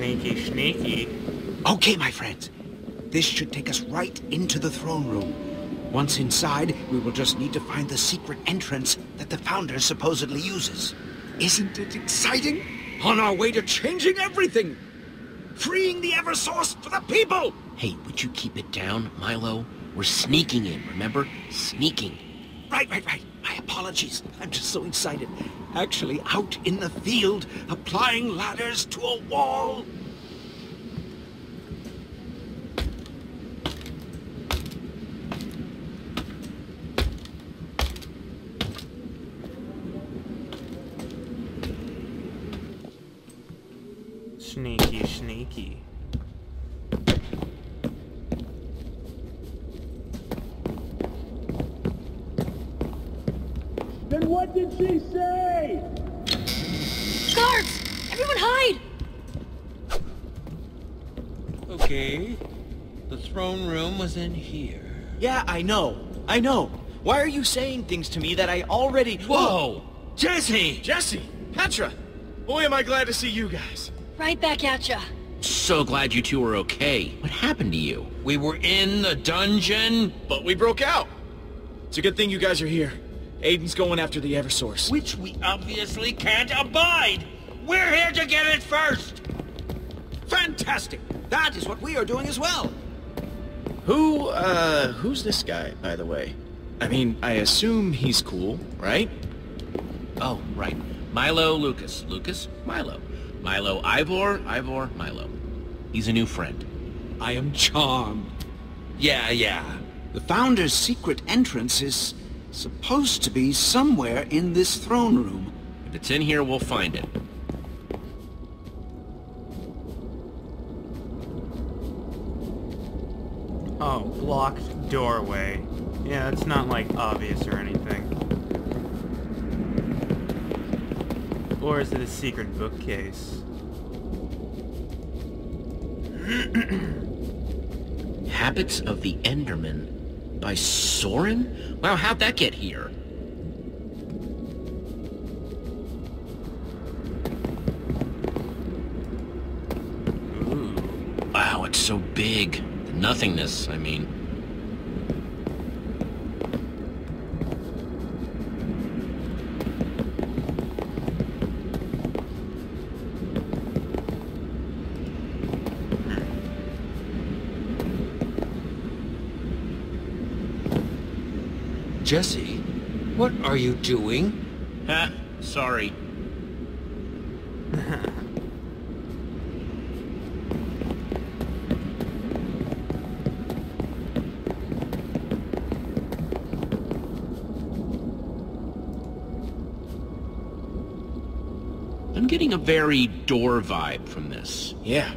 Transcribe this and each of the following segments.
Sneaky, sneaky. Okay, my friends. This should take us right into the throne room. Once inside, we will just need to find the secret entrance that the Founder supposedly uses. Isn't it exciting? On our way to changing everything! Freeing the Eversource for the people! Hey, would you keep it down, Milo? We're sneaking in, remember? Sneaking. Right, right, right. My apologies. I'm just so excited. Actually out in the field, applying ladders to a wall. Sneaky, sneaky. What did she say? Guards! Everyone hide! Okay. The throne room was in here. Yeah, I know. I know. Why are you saying things to me that I already... Whoa! Jesse! Jesse! Petra! Boy, am I glad to see you guys. Right back at ya. So glad you two are okay. What happened to you? We were in the dungeon. But we broke out. It's a good thing you guys are here. Aiden's going after the Eversource. Which we obviously can't abide. We're here to get it first. Fantastic! That is what we are doing as well. Who, uh, who's this guy, by the way? I mean, I assume he's cool, right? Oh, right. Milo Lukas. Lukas? Milo. Milo Ivor. Ivor. Milo. He's a new friend. I am charmed. Yeah, yeah. The Founder's secret entrance is supposed to be somewhere in this throne room. If it's in here, we'll find it. Oh, blocked doorway. Yeah, it's not, like, obvious or anything. Or is it a secret bookcase? Habits of the Enderman by Soren? Wow, how'd that get here? Ooh. Wow, it's so big. The nothingness, I mean. Jesse, what are you doing? Huh? sorry. I'm getting a very door vibe from this. Yeah.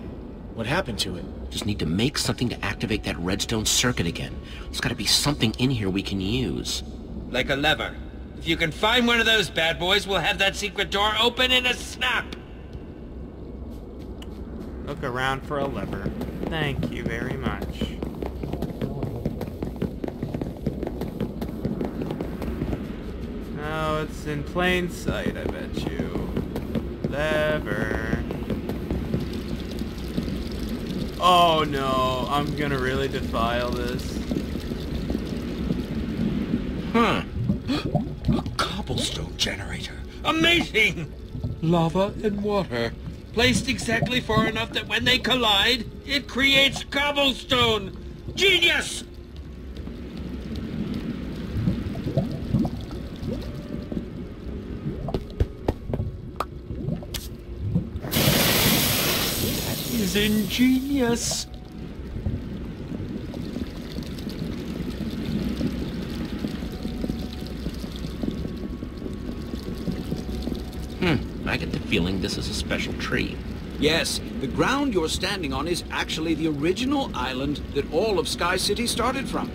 What happened to it? Just need to make something to activate that redstone circuit again. There's gotta be something in here we can use. Like a lever. If you can find one of those bad boys, we'll have that secret door open in a snap. Look around for a lever. Thank you very much. Oh, it's in plain sight, I bet you. Lever. Oh no, I'm gonna really defile this. Huh. A cobblestone generator. Amazing! Lava and water. Placed exactly far enough that when they collide, it creates cobblestone. Genius! That is ingenious. Hmm, I get the feeling this is a special tree. Yes, the ground you're standing on is actually the original island that all of Sky City started from.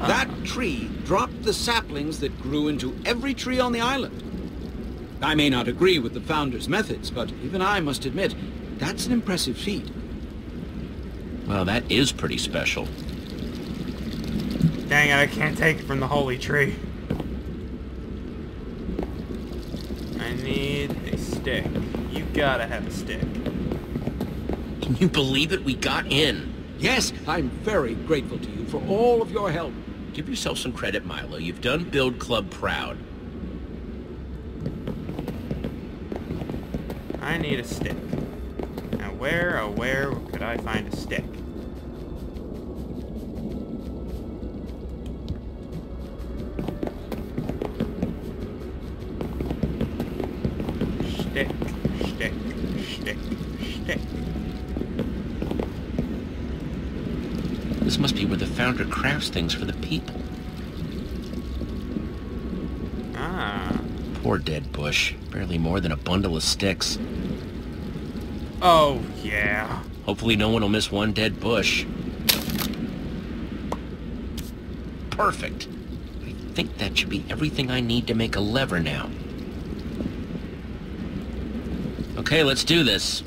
That tree dropped the saplings that grew into every tree on the island. I may not agree with the founder's methods, but even I must admit, that's an impressive feat. Well, that is pretty special. Dang it, I can't take it from the holy tree. I need a stick. You gotta have a stick. Can you believe it? We got in. Yes, I'm very grateful to you for all of your help. Give yourself some credit, Milo. You've done Build Club proud. I need a stick. Where, oh where could I find a stick? Stick, stick, stick, stick. This must be where the founder crafts things for the people. Ah. Poor dead bush. Barely more than a bundle of sticks. Oh, yeah. Hopefully no one will miss one dead bush. Perfect. I think that should be everything I need to make a lever now. Okay, let's do this.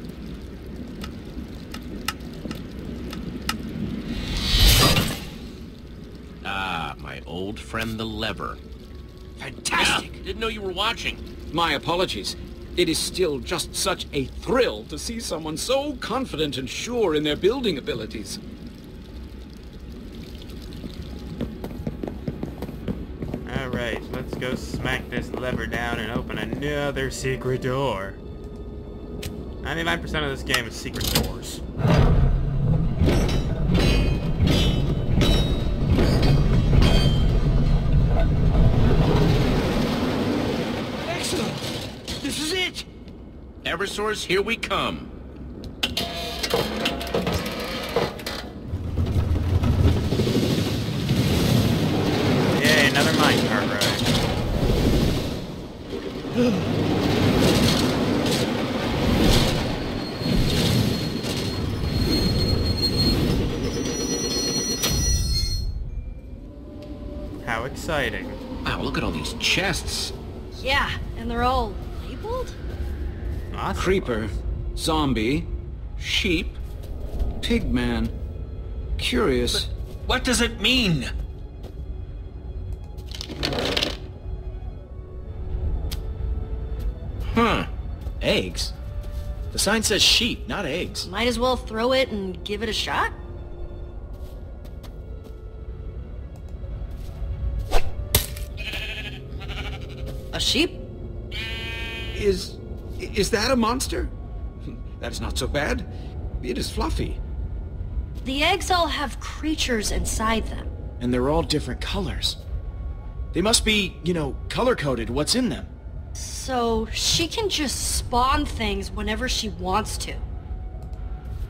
Ah, my old friend the lever. Fantastic. Didn't know you were watching. My apologies. It is still just such a thrill to see someone so confident and sure in their building abilities. Alright, let's go smack this lever down and open another secret door. 99% of this game is secret doors. Eversource, here we come. Yay, another minecart ride. How exciting. Wow, look at all these chests. Yeah, and they're all labeled? Awesome. Creeper, zombie, sheep, pigman. Curious. What does it mean? Huh. Eggs? The sign says sheep, not eggs. Might as well throw it and give it a shot? A sheep? Is... is that a monster? That's not so bad. It is fluffy. The eggs all have creatures inside them. And they're all different colors. They must be, you know, color-coded what's in them. So she can just spawn things whenever she wants to.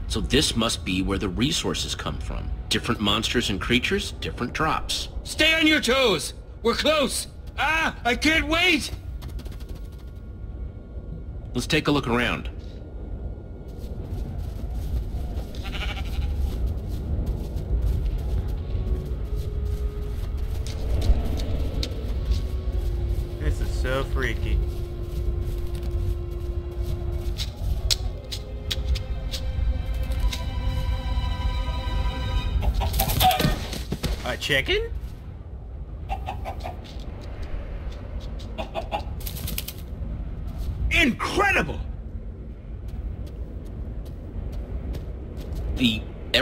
So this must be where the resources come from. Different monsters and creatures, different drops. Stay on your toes! We're close! Ah, I can't wait! Let's take a look around. This is so freaky. A chicken?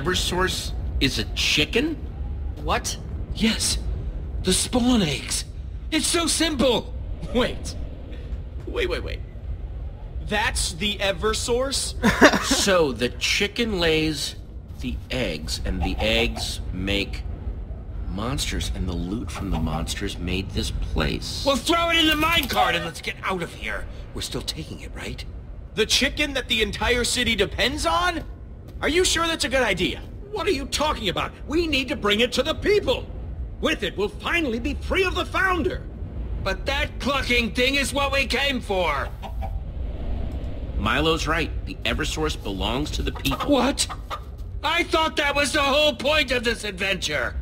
Eversource is a chicken? What? Yes, the spawn eggs. It's so simple. Wait. Wait, wait, wait. That's the Eversource? so the chicken lays the eggs, and the eggs make monsters, and the loot from the monsters made this place. Well, throw it in the minecart and let's get out of here. We're still taking it, right? the chicken that the entire city depends on? Are you sure that's a good idea? What are you talking about? We need to bring it to the people. With it, we'll finally be free of the Founder. But that clucking thing is what we came for. Milo's right. The Eversource belongs to the people. What? I thought that was the whole point of this adventure.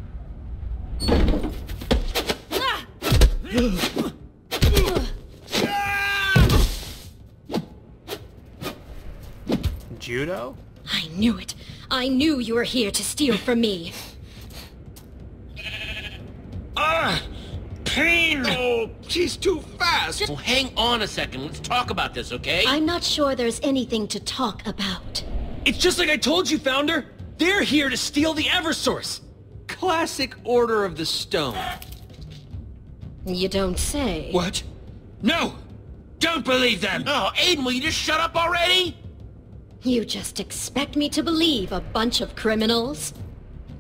Judo? I knew it. I knew you were here to steal from me. Ah! Pain! Oh, she's too fast. Well, hang on a second. Let's talk about this, okay? I'm not sure there's anything to talk about. It's just like I told you, Founder! They're here to steal the Eversource! Classic Order of the Stone. You don't say. What? No! Don't believe them! Oh, Aiden, will you just shut up already? You just expect me to believe a bunch of criminals?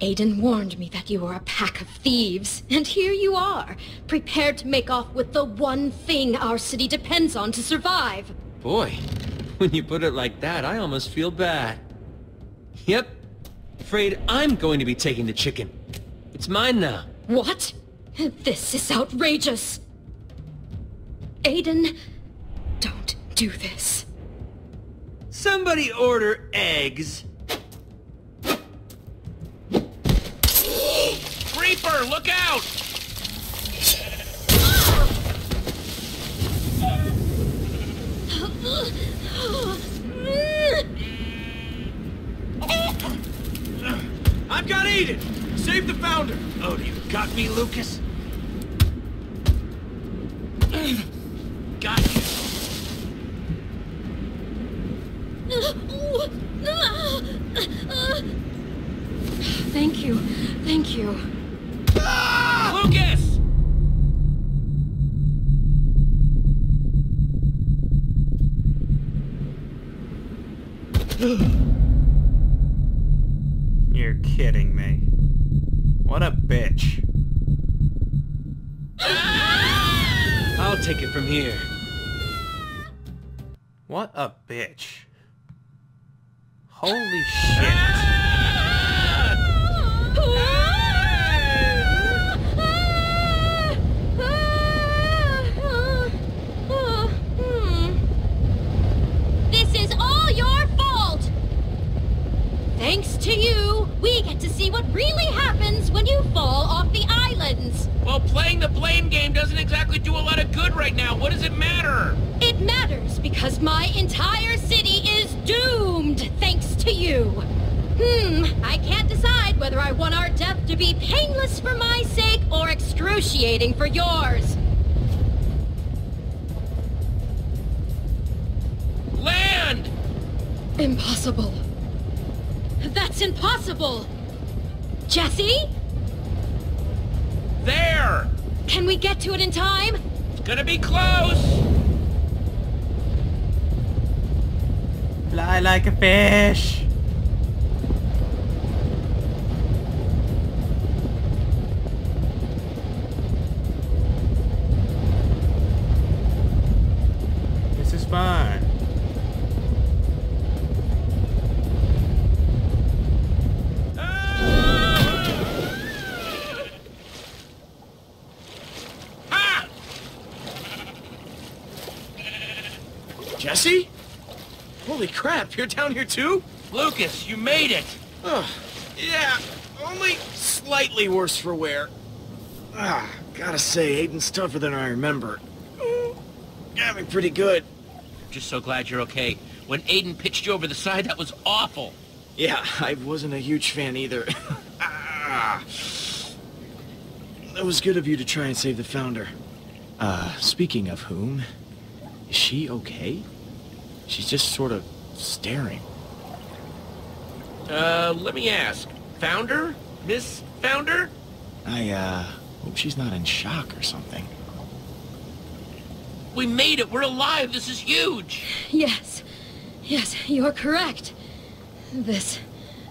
Aiden warned me that you were a pack of thieves, and here you are, prepared to make off with the one thing our city depends on to survive. Boy, when you put it like that, I almost feel bad. Yep. Afraid I'm going to be taking the chicken. It's mine now. What? This is outrageous. Aiden, don't do this. Somebody order eggs. Creeper, look out! I've got Aiden! Save the Founder! Oh, you got me, Lukas? got you. Thank you. Thank you. Lukas! You're kidding me. What a bitch. I'll take it from here. What a bitch. Holy shit. This is all your fault! Thanks to you, we get to see what really happens when you fall off the islands. Well, playing the blame game doesn't exactly do a lot of good right now. What does it matter? It matters because my entire city is doomed thanks to you. Hmm, I can't decide whether I want our death to be painless for my sake or excruciating for yours. Land! Impossible. That's impossible! Jesse? There! Can we get to it in time? It's gonna be close! Fly like a fish. Crap, you're down here too? Lukas, you made it! Oh, yeah, only slightly worse for wear. Ah, gotta say, Aiden's tougher than I remember. Ooh, got me pretty good. Just so glad you're okay. When Aiden pitched you over the side, that was awful. Yeah, I wasn't a huge fan either. ah. It was good of you to try and save the Founder. Uh, speaking of whom, is she okay? She's just sort of staring. Uh, let me ask. Founder? Miss Founder? I, uh, hope she's not in shock or something. We made it! We're alive! This is huge! Yes. Yes, you're correct. This...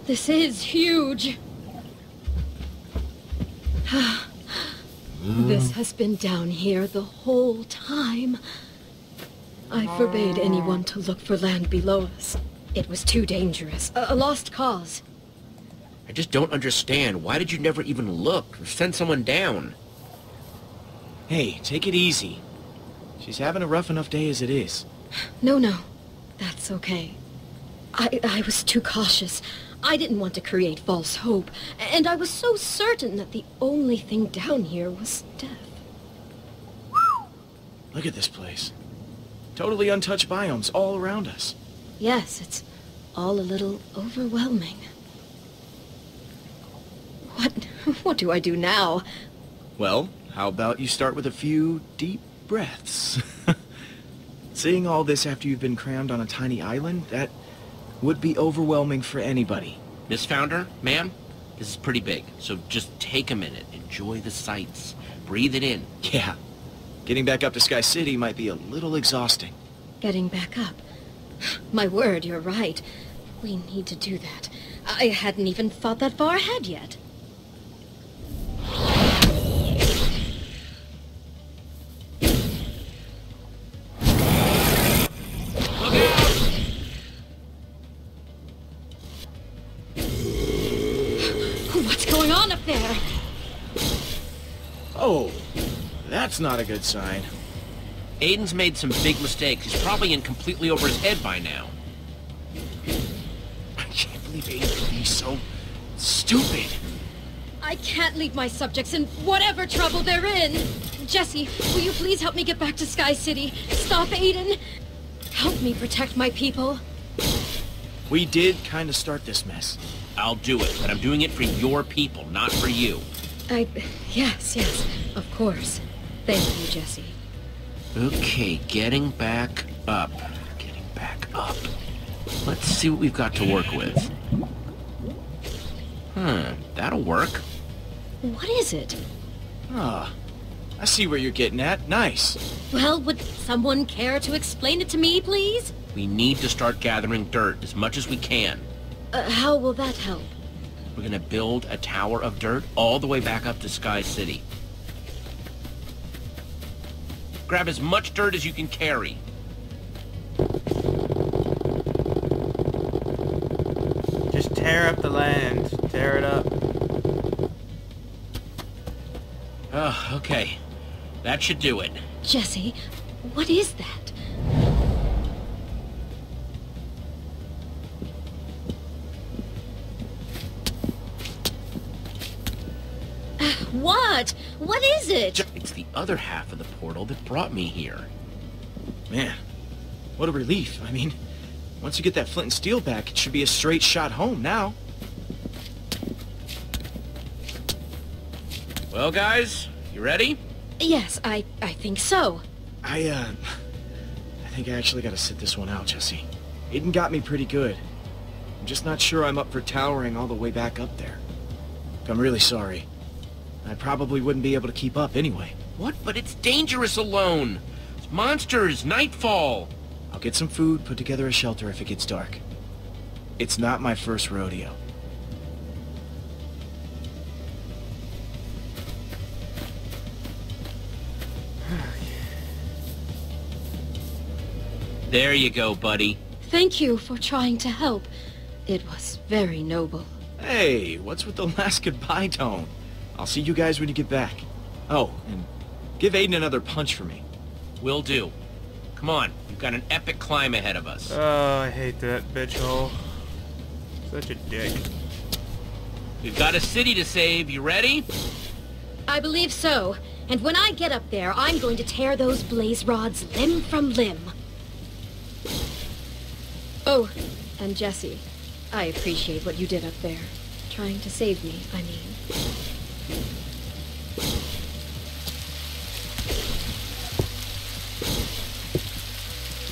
this is huge. this has been down here the whole time. I forbade anyone to look for land below us. It was too dangerous. A, a lost cause. I just don't understand. Why did you never even look or send someone down? Hey, take it easy. She's having a rough enough day as it is. No, no. That's okay. I, I was too cautious. I didn't want to create false hope. And I was so certain that the only thing down here was death. Look at this place. Totally untouched biomes all around us. Yes, it's all a little overwhelming. What, what do I do now? Well, how about you start with a few deep breaths? Seeing all this after you've been crammed on a tiny island, that... would be overwhelming for anybody. Miss Founder, ma'am, this is pretty big, so just take a minute, enjoy the sights, breathe it in. Yeah. Getting back up to Sky City might be a little exhausting. Getting back up. My word, you're right. We need to do that. I hadn't even thought that far ahead yet. That's not a good sign. Aiden's made some big mistakes. He's probably in completely over his head by now. I can't believe Aiden could be so stupid. I can't leave my subjects in whatever trouble they're in. Jesse, will you please help me get back to Sky City? Stop Aiden. Help me protect my people. We did kind of start this mess. I'll do it, but I'm doing it for your people, not for you. I... Yes, yes, of course. Thank you, Jesse. Okay, getting back up. Getting back up. Let's see what we've got to work with. Hmm, that'll work. What is it? Ah, I see where you're getting at. Nice. Well, would someone care to explain it to me, please? We need to start gathering dirt as much as we can. Uh, how will that help? We're gonna build a tower of dirt all the way back up to Sky City. Grab as much dirt as you can carry. Just tear up the land. Tear it up. Oh, okay. That should do it. Jesse, what is that? It? It's the other half of the portal that brought me here. Man, what a relief. I mean, once you get that flint and steel back, it should be a straight shot home now. Well, guys, you ready? Yes, I, I think so. I, uh... I think I actually gotta sit this one out, Jesse. Aiden got me pretty good. I'm just not sure I'm up for towering all the way back up there. I'm really sorry. I probably wouldn't be able to keep up anyway. What? But it's dangerous alone. It's monsters, nightfall. I'll get some food, put together a shelter if it gets dark. It's not my first rodeo. There you go, buddy. Thank you for trying to help. It was very noble. Hey, what's with the last goodbye tone? I'll see you guys when you get back. Oh, and give Aiden another punch for me. Will do. Come on, we've got an epic climb ahead of us. Oh, I hate that bitch hole. Such a dick. We've got a city to save. You ready? I believe so. And when I get up there, I'm going to tear those blaze rods limb from limb. Oh, and Jesse, I appreciate what you did up there. Trying to save me, I mean.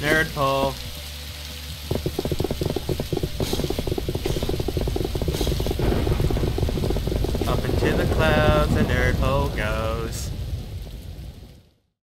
Nerd pole. Up into the clouds, the nerd pole goes.